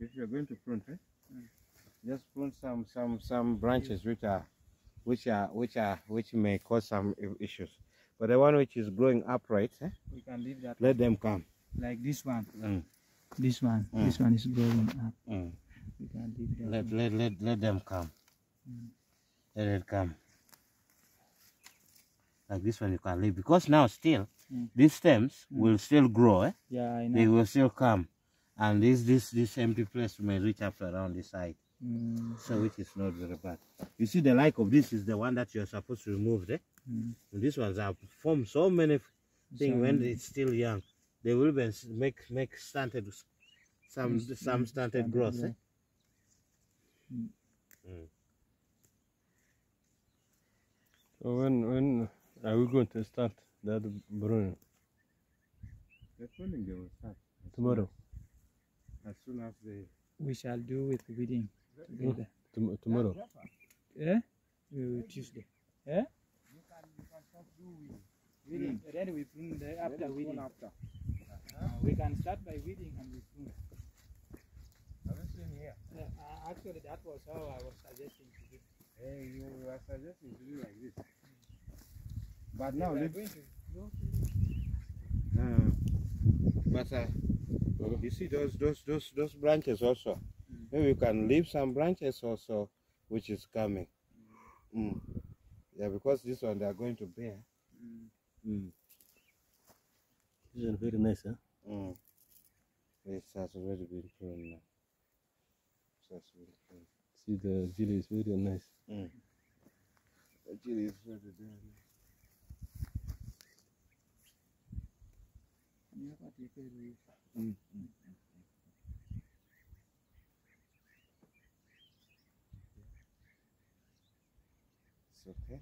If you're going to prune, eh? just prune some some some branches which are which are which are which may cause some issues. But the one which is growing upright, eh? We can leave that let them come. like this one. Mm, This one. Mm. This one is growing up. mm. We can leave that. Let one. let let let them come. Mm. Let it come. Like this one you can leave because now still Mm. these stems Mm. will still grow. Eh? Yeah, I know. They will still come, and this this this empty place may reach up around the side. Mm. So which is not very bad. You see the like of this is the one that you're supposed to remove. Eh? Mm. And these ones have formed so many things when Some- it's still young. They will even s- make make stunted some Yes, some mm, stunted stunted growth. Eh? Mm. Mm. So when when are we going to start that pruning? The pruning they will start Tomorrow. As, as soon as they We shall do with weeding together. Tom- tomorrow. Yeah? Uh, Tuesday. Yeah? Weeding. Then we prune the, after weeding. after. Uh, we can start by weeding and we prune. Have you seen here? Yeah, uh, actually, that was how I was suggesting to do. Hey, you are suggesting to do like this. But now, we are let going to go Uh, but uh, you see those those those those branches also. Mm. Maybe you can leave some branches also, which is coming. Mm. Yeah, because this one they are going to bear. Mm. Mm. This is very nice, huh? Mm. It has already been pruned now. It has been pruned. See the jelly is very nice. Mm. Actually, it's already there. Yeah, Mm. Mm. It's okay.